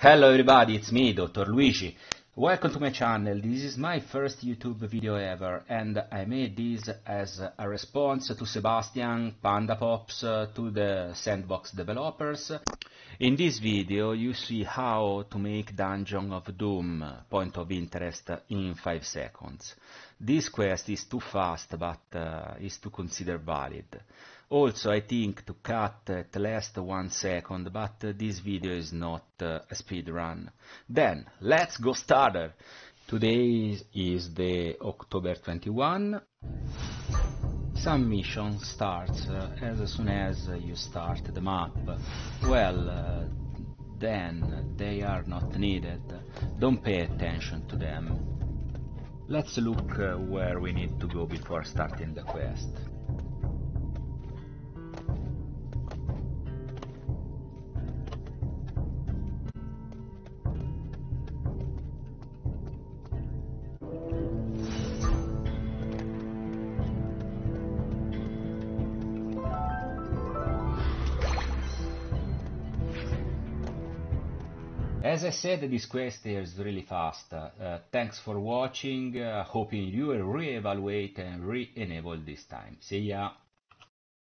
Hello everybody, it's me, Dr. Luiji. Welcome to my channel. This is my first YouTube video ever and I made this as a response to Sebastian, PandaPops, uh, to the Sandbox developers. In this video you see how to make Dungeon of Doom point of interest in 5 seconds. This quest is too fast but uh, is to consider valid. Also I think to cut at least one second but uh, this video is not uh, a speed run. Then let's go starter! Today is the October 21 some mission starts uh, as soon as you start the map. Well, uh, then they are not needed. Don't pay attention to them. Let's look uh, where we need to go before starting the quest. As I said, this quest is really fast. Uh, thanks for watching. Uh, hoping you will re-evaluate and re-enable this time. See ya!